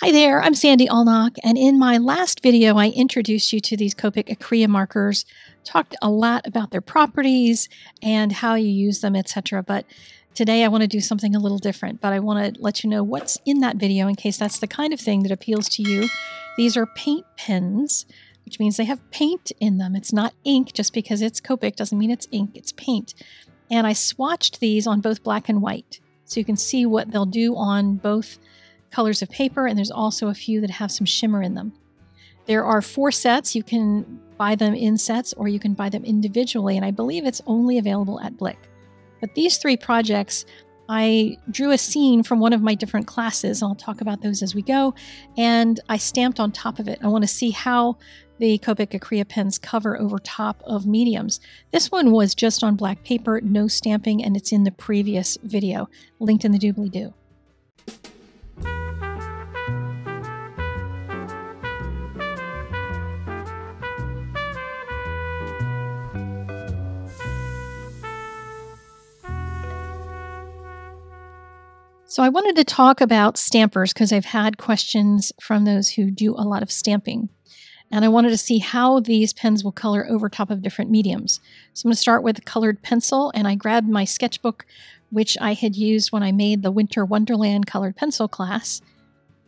Hi there, I'm Sandy Allnock, and in my last video, I introduced you to these Copic Acrea markers, talked a lot about their properties and how you use them, etc. But today I want to do something a little different, but I want to let you know what's in that video in case that's the kind of thing that appeals to you. These are paint pens, which means they have paint in them. It's not ink, just because it's Copic doesn't mean it's ink, it's paint. And I swatched these on both black and white, so you can see what they'll do on both colors of paper, and there's also a few that have some shimmer in them. There are four sets. You can buy them in sets or you can buy them individually, and I believe it's only available at Blick. But these three projects, I drew a scene from one of my different classes, and I'll talk about those as we go, and I stamped on top of it. I want to see how the Copic Acrea pens cover over top of mediums. This one was just on black paper, no stamping, and it's in the previous video, linked in the doobly-doo. So I wanted to talk about stampers because I've had questions from those who do a lot of stamping. And I wanted to see how these pens will color over top of different mediums. So I'm going to start with colored pencil, and I grabbed my sketchbook, which I had used when I made the Winter Wonderland colored pencil class.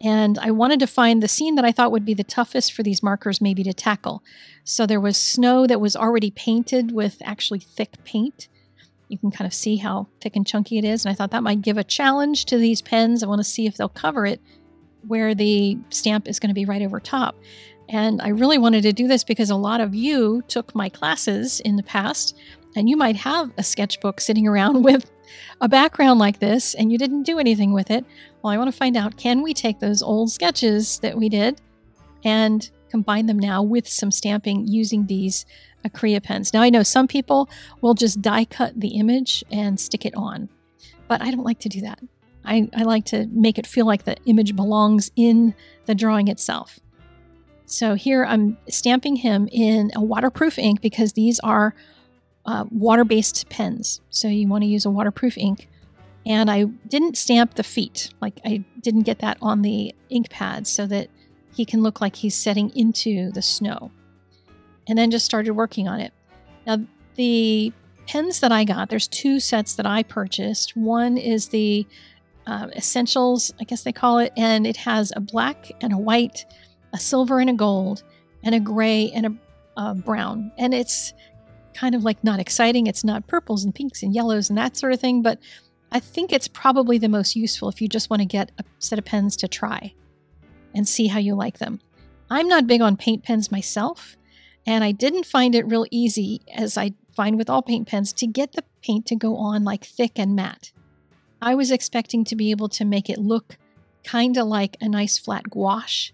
And I wanted to find the scene that I thought would be the toughest for these markers maybe to tackle. So there was snow that was already painted with actually thick paint you can kind of see how thick and chunky it is. And I thought that might give a challenge to these pens. I want to see if they'll cover it where the stamp is going to be right over top. And I really wanted to do this because a lot of you took my classes in the past, and you might have a sketchbook sitting around with a background like this, and you didn't do anything with it. Well, I want to find out can we take those old sketches that we did and combine them now with some stamping using these Acrea pens. Now I know some people will just die cut the image and stick it on, but I don't like to do that. I, I like to make it feel like the image belongs in the drawing itself. So here I'm stamping him in a waterproof ink because these are uh, water-based pens. So you want to use a waterproof ink. And I didn't stamp the feet. Like I didn't get that on the ink pad so that he can look like he's setting into the snow and then just started working on it. Now, the pens that I got, there's two sets that I purchased. One is the uh, Essentials, I guess they call it, and it has a black and a white, a silver and a gold, and a gray and a uh, brown. And it's kind of like not exciting. It's not purples and pinks and yellows and that sort of thing, but I think it's probably the most useful if you just want to get a set of pens to try and see how you like them. I'm not big on paint pens myself, and I didn't find it real easy, as I find with all paint pens, to get the paint to go on like thick and matte. I was expecting to be able to make it look kind of like a nice flat gouache,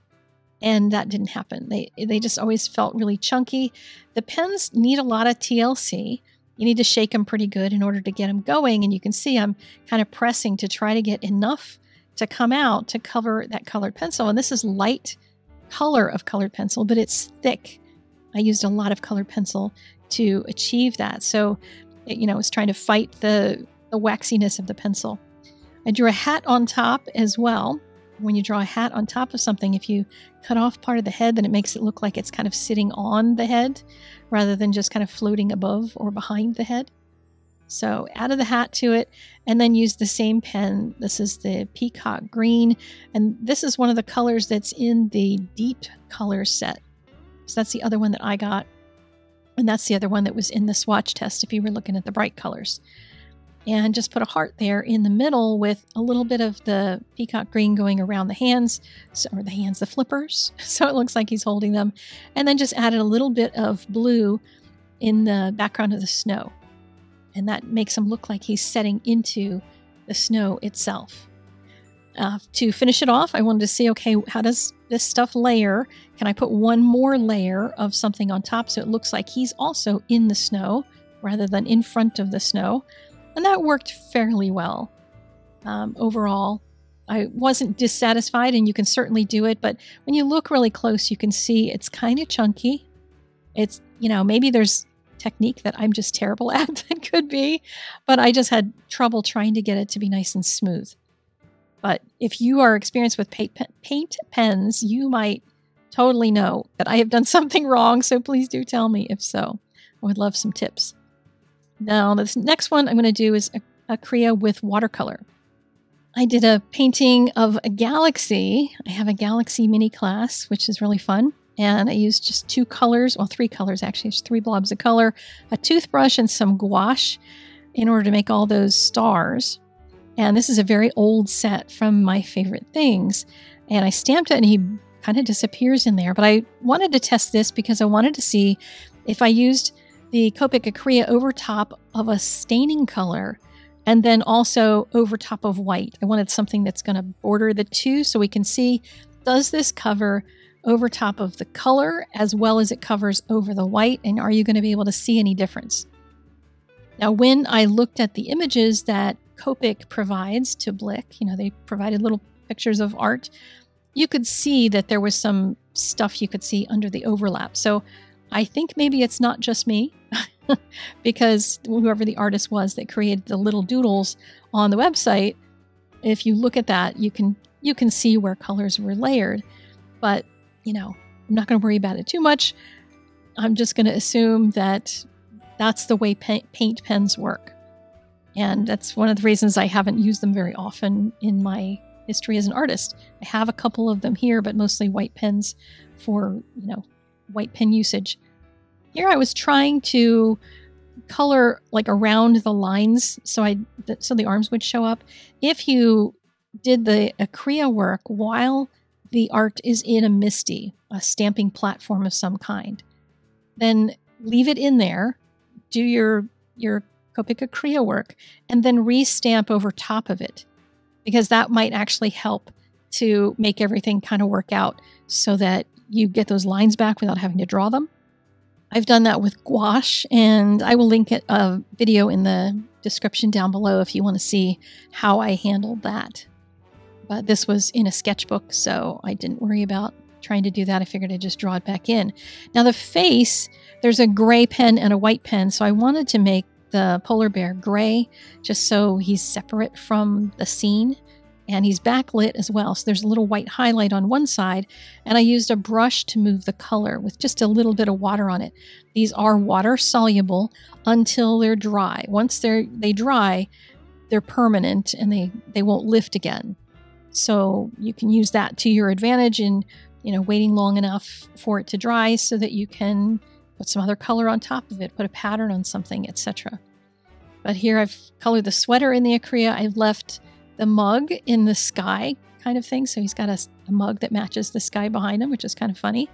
and that didn't happen. They, they just always felt really chunky. The pens need a lot of TLC. You need to shake them pretty good in order to get them going, and you can see I'm kind of pressing to try to get enough to come out to cover that colored pencil. And this is light color of colored pencil, but it's thick. I used a lot of colored pencil to achieve that. So, you know, I was trying to fight the, the waxiness of the pencil. I drew a hat on top as well. When you draw a hat on top of something, if you cut off part of the head, then it makes it look like it's kind of sitting on the head rather than just kind of floating above or behind the head. So added the hat to it and then used the same pen. This is the peacock green. And this is one of the colors that's in the deep color set. So that's the other one that I got. And that's the other one that was in the swatch test if you were looking at the bright colors. And just put a heart there in the middle with a little bit of the peacock green going around the hands, so, or the hands, the flippers. So it looks like he's holding them. And then just added a little bit of blue in the background of the snow. And that makes him look like he's setting into the snow itself. Uh, to finish it off, I wanted to see okay, how does this stuff layer? Can I put one more layer of something on top so it looks like he's also in the snow rather than in front of the snow? And that worked fairly well. Um, overall, I wasn't dissatisfied, and you can certainly do it, but when you look really close, you can see it's kind of chunky. It's, you know, maybe there's technique that I'm just terrible at that could be, but I just had trouble trying to get it to be nice and smooth. But if you are experienced with paint, paint pens, you might totally know that I have done something wrong. So please do tell me if so. I would love some tips. Now, this next one I'm going to do is a, a with watercolor. I did a painting of a galaxy. I have a galaxy mini class, which is really fun. And I used just two colors, well, three colors actually, it's three blobs of color, a toothbrush, and some gouache in order to make all those stars. And this is a very old set from my favorite things. And I stamped it and he kind of disappears in there. But I wanted to test this because I wanted to see if I used the Copic Acrea over top of a staining color and then also over top of white. I wanted something that's going to border the two so we can see does this cover over top of the color as well as it covers over the white and are you going to be able to see any difference? Now when I looked at the images that Copic provides to Blick, you know, they provided little pictures of art, you could see that there was some stuff you could see under the overlap. So I think maybe it's not just me because whoever the artist was that created the little doodles on the website, if you look at that, you can you can see where colors were layered. But, you know, I'm not going to worry about it too much. I'm just going to assume that that's the way paint pens work. And that's one of the reasons I haven't used them very often in my history as an artist. I have a couple of them here, but mostly white pens for, you know, white pen usage. Here I was trying to color like around the lines so I so the arms would show up. If you did the Acrea work while the art is in a MISTI, a stamping platform of some kind, then leave it in there, do your your Copic Acrea work, and then restamp over top of it because that might actually help to make everything kind of work out so that you get those lines back without having to draw them. I've done that with gouache, and I will link it, a video in the description down below if you want to see how I handled that. But this was in a sketchbook, so I didn't worry about trying to do that. I figured I'd just draw it back in. Now, the face, there's a gray pen and a white pen, so I wanted to make the polar bear gray just so he's separate from the scene and he's backlit as well. So there's a little white highlight on one side, and I used a brush to move the color with just a little bit of water on it. These are water soluble until they're dry. Once they're they dry, they're permanent and they they won't lift again. So you can use that to your advantage in you know waiting long enough for it to dry so that you can put some other color on top of it, put a pattern on something, etc. But here I've colored the sweater in the Acrea. I've left the mug in the sky kind of thing. So he's got a, a, mug that matches the sky behind him, which is kind of funny.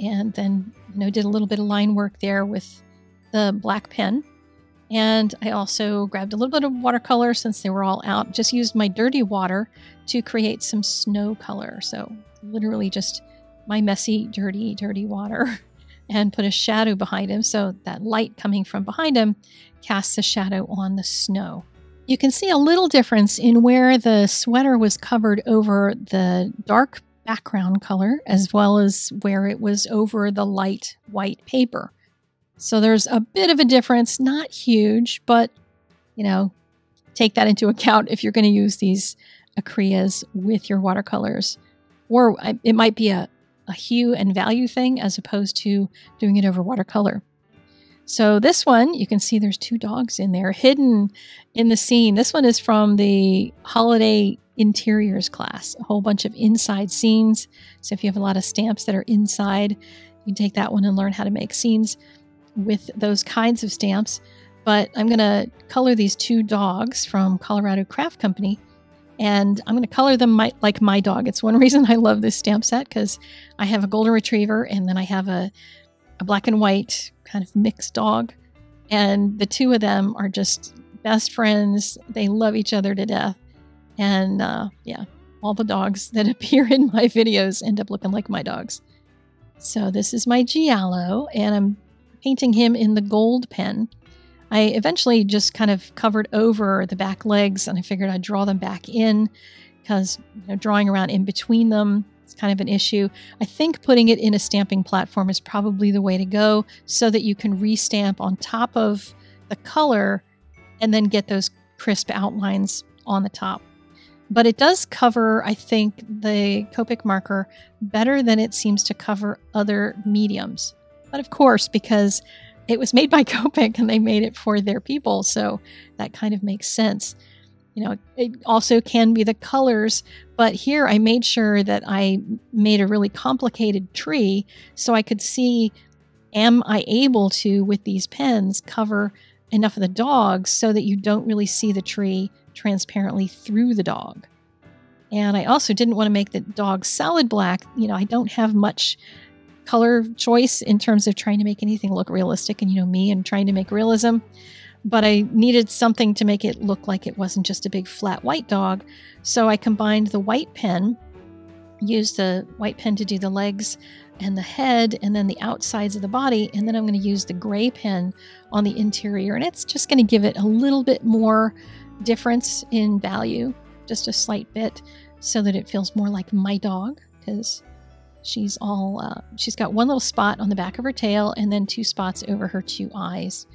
And then, you know, did a little bit of line work there with the black pen. And I also grabbed a little bit of watercolor since they were all out. Just used my dirty water to create some snow color. So literally just my messy, dirty, dirty water. and put a shadow behind him so that light coming from behind him casts a shadow on the snow. You can see a little difference in where the sweater was covered over the dark background color as well as where it was over the light white paper. So there's a bit of a difference, not huge, but you know, take that into account if you're going to use these acreas with your watercolors. Or it might be a, a hue and value thing as opposed to doing it over watercolor. So this one, you can see there's two dogs in there hidden in the scene. This one is from the holiday interiors class, a whole bunch of inside scenes. So if you have a lot of stamps that are inside, you can take that one and learn how to make scenes with those kinds of stamps. But I'm going to color these two dogs from Colorado Craft Company and I'm going to color them my, like my dog. It's one reason I love this stamp set because I have a golden retriever and then I have a, a black and white kind of mixed dog. And the two of them are just best friends. They love each other to death. And uh, yeah, all the dogs that appear in my videos end up looking like my dogs. So this is my Giallo, and I'm painting him in the gold pen. I eventually just kind of covered over the back legs and I figured I'd draw them back in because you know, drawing around in between them is kind of an issue. I think putting it in a stamping platform is probably the way to go so that you can restamp on top of the color and then get those crisp outlines on the top. but it does cover, I think, the Copic marker better than it seems to cover other mediums. But of course, because it was made by Copic and they made it for their people, so that kind of makes sense. You know, it also can be the colors, but here I made sure that I made a really complicated tree so I could see am I able to, with these pens, cover enough of the dog so that you don't really see the tree transparently through the dog. And I also didn't want to make the dog solid black. You know, I don't have much color choice in terms of trying to make anything look realistic. And you know me and trying to make realism. But I needed something to make it look like it wasn't just a big flat white dog. So I combined the white pen, used the white pen to do the legs and the head and then the outsides of the body. And then I'm going to use the gray pen on the interior. And it's just going to give it a little bit more difference in value, just a slight bit, so that it feels more like my dog because She's all, uh, she's got one little spot on the back of her tail and then two spots over her two eyes.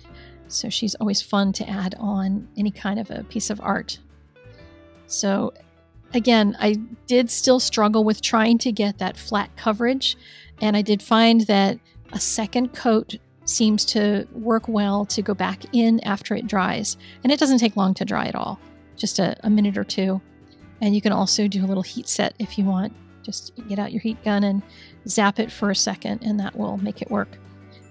So she's always fun to add on any kind of a piece of art. So again, I did still struggle with trying to get that flat coverage. And I did find that a second coat seems to work well to go back in after it dries. And it doesn't take long to dry at all, just a, a minute or two. And you can also do a little heat set if you want just get out your heat gun and zap it for a second, and that will make it work.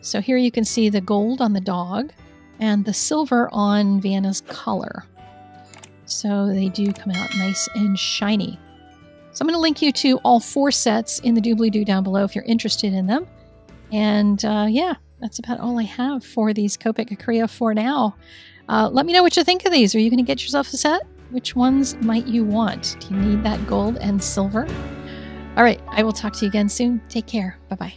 So here you can see the gold on the dog and the silver on Vienna's collar. So they do come out nice and shiny. So I'm going to link you to all four sets in the doobly doo down below if you're interested in them. And uh, yeah, that's about all I have for these Copic Acrea for now. Uh, let me know what you think of these. Are you going to get yourself a set? Which ones might you want? Do you need that gold and silver? All right. I will talk to you again soon. Take care. Bye bye.